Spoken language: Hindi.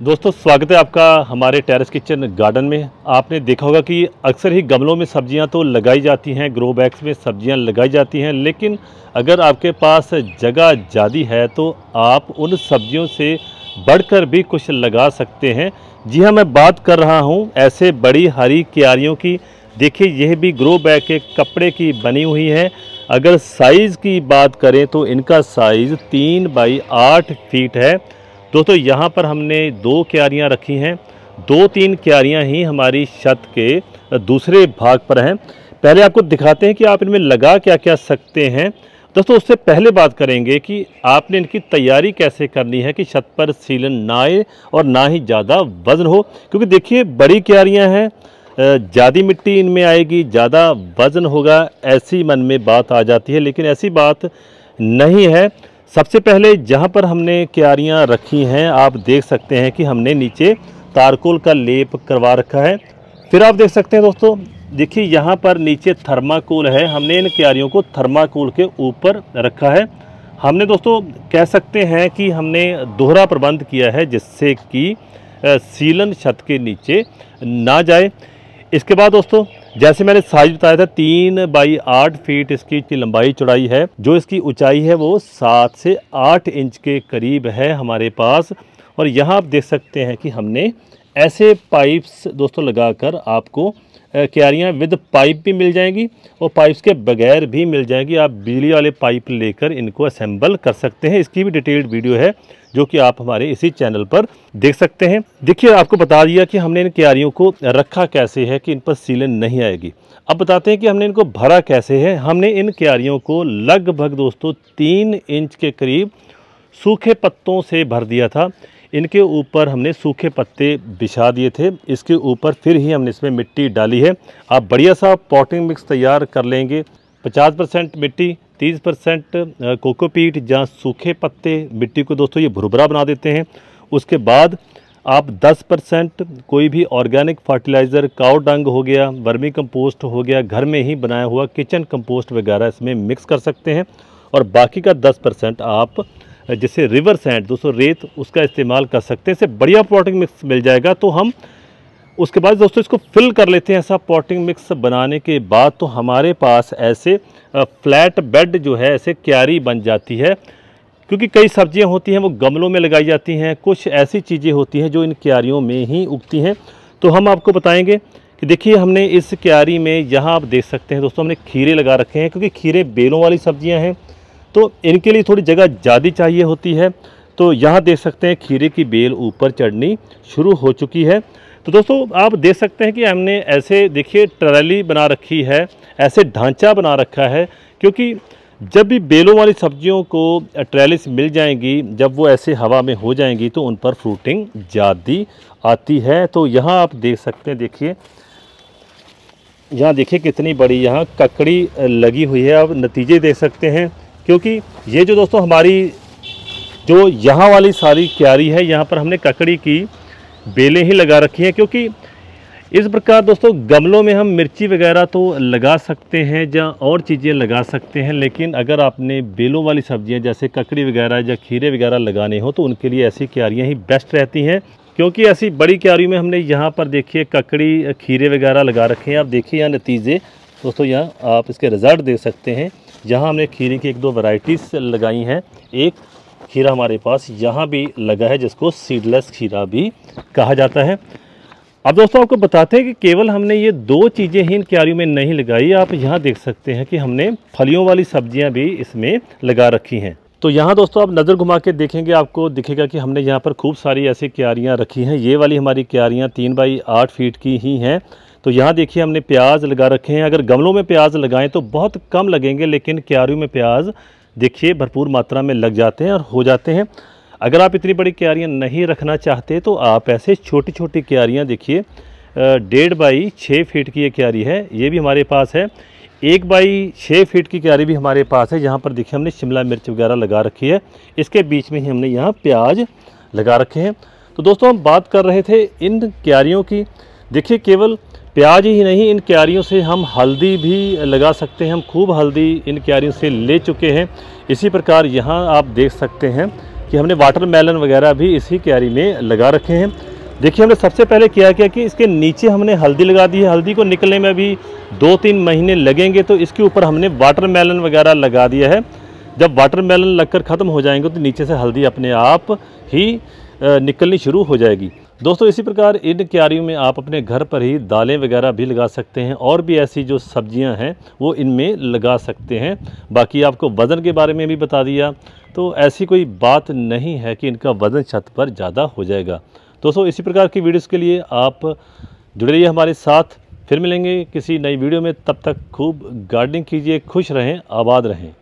दोस्तों, स्वागत है आपका हमारे टेरेस किचन गार्डन में। आपने देखा होगा कि अक्सर ही गमलों में सब्ज़ियाँ तो लगाई जाती हैं, ग्रो बैग्स में सब्ज़ियाँ लगाई जाती हैं, लेकिन अगर आपके पास जगह ज़्यादा है तो आप उन सब्जियों से बढ़कर भी कुछ लगा सकते हैं। जी हाँ मैं बात कर रहा हूँ ऐसे बड़ी हरी क्यारियों की। देखिए, यह भी ग्रो बैग के कपड़े की बनी हुई है। अगर साइज़ की बात करें तो इनका साइज़ तीन बाई आठ फीट है। दोस्तों, यहाँ पर हमने दो क्यारियाँ रखी हैं। दो तीन क्यारियाँ ही हमारी छत के दूसरे भाग पर हैं। पहले आपको दिखाते हैं कि आप इनमें लगा क्या क्या सकते हैं। दोस्तों, उससे पहले बात करेंगे कि आपने इनकी तैयारी कैसे करनी है कि छत पर सीलन ना आए और ना ही ज़्यादा वज़न हो। क्योंकि देखिए, बड़ी क्यारियाँ हैं ज़्यादा मिट्टी इनमें आएगी, ज़्यादा वज़न होगा, ऐसी मन में बात आ जाती है। लेकिन ऐसी बात नहीं है। सबसे पहले जहाँ पर हमने क्यारियाँ रखी हैं, आप देख सकते हैं कि हमने नीचे तारकोल का लेप करवा रखा है। फिर आप देख सकते हैं दोस्तों, देखिए यहाँ पर नीचे थर्माकोल है। हमने इन क्यारियों को थर्माकोल के ऊपर रखा है। हमने दोस्तों, कह सकते हैं कि हमने दोहरा प्रबंध किया है जिससे कि सीलन छत के नीचे ना जाए। इसके बाद दोस्तों जैसे मैंने साइज़ बताया था, तीन बाई आठ फीट इसकी लंबाई चौड़ाई है, जो इसकी ऊंचाई है वो सात से आठ इंच के करीब है हमारे पास। और यहाँ आप देख सकते हैं कि हमने ऐसे पाइप्स दोस्तों लगाकर आपको क्यारियाँ विद पाइप भी मिल जाएँगी और पाइप्स के बगैर भी मिल जाएँगी। आप बिजली वाले पाइप लेकर इनको असेंबल कर सकते हैं। इसकी भी डिटेल्ड वीडियो है, जो कि आप हमारे इसी चैनल पर देख सकते हैं। देखिए, आपको बता दिया कि हमने इन क्यारियों को रखा कैसे है कि इन पर सीलन नहीं आएगी। अब बताते हैं कि हमने इनको भरा कैसे है। हमने इन क्यारियों को लगभग दोस्तों तीन इंच के करीब सूखे पत्तों से भर दिया था। इनके ऊपर हमने सूखे पत्ते बिछा दिए थे। इसके ऊपर फिर ही हमने इसमें मिट्टी डाली है। आप बढ़िया सा पॉटिंग मिक्स तैयार कर लेंगे। 50 परसेंट मिट्टी 30 परसेंट कोकोपीट जहाँ सूखे पत्ते मिट्टी को दोस्तों ये भुरभुरा बना देते हैं। उसके बाद आप 10 परसेंट कोई भी ऑर्गेनिक फर्टिलाइज़र काउ डंग हो गया, वर्मी कंपोस्ट हो गया, घर में ही बनाया हुआ किचन कंपोस्ट वगैरह इसमें मिक्स कर सकते हैं। और बाकी का 10 परसेंट आप जैसे रिवर सैंड दोस्तों, रेत उसका इस्तेमाल कर सकते हैं। इससे बढ़िया पॉटिंग मिक्स मिल जाएगा तो हम उसके बाद दोस्तों इसको फिल कर लेते हैं ऐसा पॉटिंग मिक्स बनाने के बाद। तो हमारे पास ऐसे फ्लैट बेड जो है, ऐसे क्यारी बन जाती है, क्योंकि कई सब्ज़ियाँ होती हैं, वो गमलों में लगाई जाती हैं। कुछ ऐसी चीज़ें होती हैं जो इन क्यारियों में ही उगती हैं। तो हम आपको बताएँगे कि देखिए, हमने इस क्यारी में, यहाँ आप देख सकते हैं दोस्तों, हमने खीरे लगा रखे हैं, क्योंकि खीरे बेलों वाली सब्ज़ियाँ हैं। तो इनके लिए थोड़ी जगह ज़्यादा चाहिए होती है। तो यहाँ देख सकते हैं खीरे की बेल ऊपर चढ़नी शुरू हो चुकी है। तो दोस्तों, आप देख सकते हैं कि हमने ऐसे, देखिए, ट्रैली बना रखी है, ऐसे ढांचा बना रखा है, क्योंकि जब भी बेलों वाली सब्जियों को ट्रैलिस मिल जाएँगी, जब वो ऐसे हवा में हो जाएँगी तो उन पर फ्रूटिंग ज़्यादा आती है। तो यहाँ आप देख सकते हैं, देखिए, यहाँ देखिए कितनी बड़ी यहाँ ककड़ी लगी हुई है। आप नतीजे देख सकते हैं। क्योंकि ये जो दोस्तों हमारी, जो यहाँ वाली सारी क्यारी है, यहाँ पर हमने ककड़ी की बेलें ही लगा रखी हैं, क्योंकि इस प्रकार दोस्तों गमलों में हम मिर्ची वगैरह तो लगा सकते हैं या और चीज़ें लगा सकते हैं, लेकिन अगर आपने बेलों वाली सब्ज़ियाँ जैसे ककड़ी वगैरह या खीरे वगैरह लगाने हो तो उनके लिए ऐसी क्यारियाँ ही बेस्ट रहती हैं। क्योंकि ऐसी बड़ी क्यारी में हमने यहाँ पर देखिए ककड़ी, खीरे वगैरह लगा रखे हैं। आप देखिए यहाँ नतीजे, दोस्तों यहाँ आप इसके रिज़ल्ट देख सकते हैं। यहाँ हमने खीरे की एक दो वैरायटीज़ लगाई हैं। एक खीरा हमारे पास यहाँ भी लगा है, जिसको सीडलेस खीरा भी कहा जाता है। अब दोस्तों, आपको बताते हैं कि केवल हमने ये दो चीज़ें ही इन क्यारियों में नहीं लगाई। आप यहाँ देख सकते हैं कि हमने फलियों वाली सब्ज़ियाँ भी इसमें लगा रखी हैं। तो यहाँ दोस्तों, आप नज़र घुमा के देखेंगे, आपको दिखेगा कि हमने यहाँ पर खूब सारी ऐसी क्यारियाँ रखी हैं। ये वाली हमारी क्यारियाँ तीन बाई आठ फीट की ही हैं। तो यहाँ देखिए हमने प्याज लगा रखे हैं। अगर गमलों में प्याज लगाएँ तो बहुत कम लगेंगे, लेकिन क्यारियों में प्याज देखिए भरपूर मात्रा में लग जाते हैं और हो जाते हैं। अगर आप इतनी बड़ी क्यारियाँ नहीं रखना चाहते तो आप ऐसे छोटी छोटी क्यारियाँ देखिए डेढ़ बाई छः फीट की ये क्यारी है, ये भी हमारे पास है। एक बाई छः फीट की क्यारी भी हमारे पास है यहाँ पर देखिए हमने शिमला मिर्च वगैरह लगा रखी है। इसके बीच में ही हमने यहाँ प्याज लगा रखे हैं। तो दोस्तों हम बात कर रहे थे इन क्यारियों की। देखिए केवल प्याज ही नहीं, इन क्यारियों से हम हल्दी भी लगा सकते हैं। हम खूब हल्दी इन क्यारियों से ले चुके हैं। इसी प्रकार यहाँ आप देख सकते हैं कि हमने वाटर मेलन वगैरह भी इसी क्यारी में लगा रखे हैं। देखिए, हमने सबसे पहले किया क्या कि इसके नीचे हमने हल्दी लगा दी है। हल्दी को निकलने में अभी दो तीन महीने लगेंगे तो इसके ऊपर हमने वाटर मेलन वगैरह लगा दिया है। जब वाटर मेलन लगकर ख़त्म हो जाएँगे तो नीचे से हल्दी अपने आप ही निकलनी शुरू हो जाएगी। दोस्तों, इसी प्रकार इन क्यारियों में आप अपने घर पर ही दालें वगैरह भी लगा सकते हैं और भी ऐसी जो सब्ज़ियाँ हैं, वो इनमें लगा सकते हैं। बाकी आपको वज़न के बारे में भी बता दिया तो ऐसी कोई बात नहीं है कि इनका वज़न छत पर ज़्यादा हो जाएगा। दोस्तों, इसी प्रकार की वीडियोज़ के लिए आप जुड़े रहिए हमारे साथ। फिर मिलेंगे किसी नई वीडियो में। तब तक खूब गार्डनिंग कीजिए, खुश रहें, आबाद रहें।